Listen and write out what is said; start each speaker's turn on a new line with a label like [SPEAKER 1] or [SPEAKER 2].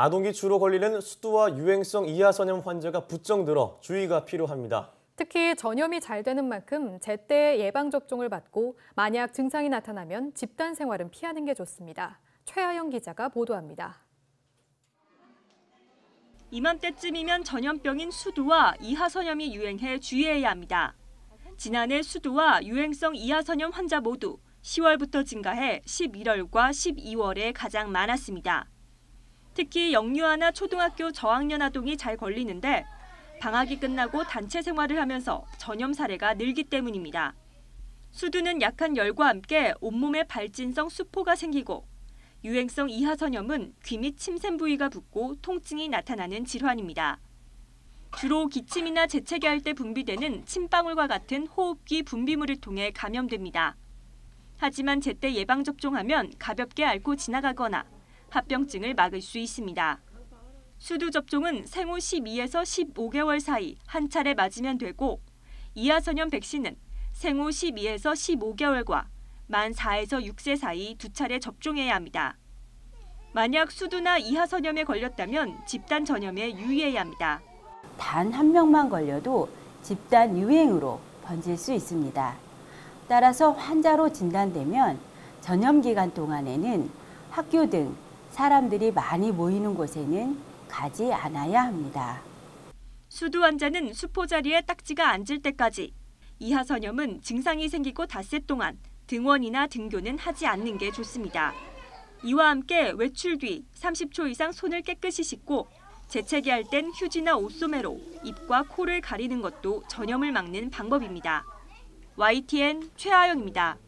[SPEAKER 1] 아동기 주로 걸리는 수두와 유행성 이하선염 환자가 부쩍 늘어 주의가 필요합니다.
[SPEAKER 2] 특히 전염이 잘 되는 만큼 제때 예방접종을 받고 만약 증상이 나타나면 집단 생활은 피하는 게 좋습니다. 최하영 기자가 보도합니다.
[SPEAKER 3] 이맘때쯤이면 전염병인 수두와 이하선염이 유행해 주의해야 합니다. 지난해 수두와 유행성 이하선염 환자 모두 10월부터 증가해 11월과 12월에 가장 많았습니다. 특히 영유아나 초등학교 저학년 아동이 잘 걸리는데 방학이 끝나고 단체 생활을 하면서 전염 사례가 늘기 때문입니다. 수두는 약한 열과 함께 온몸에 발진성 수포가 생기고 유행성 이하 선염은 귀 및 침샘 부위가 붓고 통증이 나타나는 질환입니다. 주로 기침이나 재채기 할 때 분비되는 침방울과 같은 호흡기 분비물을 통해 감염됩니다. 하지만 제때 예방접종하면 가볍게 앓고 지나가거나 합병증을 막을 수 있습니다. 수두 접종은 생후 12에서 15개월 사이 한 차례 맞으면 되고 이하선염 백신은 생후 12에서 15개월과 만 4에서 6세 사이 두 차례 접종해야 합니다. 만약 수두나 이하선염에 걸렸다면 집단 전염에 유의해야 합니다.
[SPEAKER 4] 단 한 명만 걸려도 집단 유행으로 번질 수 있습니다. 따라서 환자로 진단되면 전염 기간 동안에는 학교 등 사람들이 많이 모이는 곳에는 가지 않아야 합니다.
[SPEAKER 3] 수두 환자는 수포 자리에 딱지가 앉을 때까지, 이하 선염은 증상이 생기고 닷새 동안 등원이나 등교는 하지 않는 게 좋습니다. 이와 함께 외출 뒤 30초 이상 손을 깨끗이 씻고 재채기 할 땐 휴지나 옷소매로 입과 코를 가리는 것도 전염을 막는 방법입니다. YTN 최하영입니다.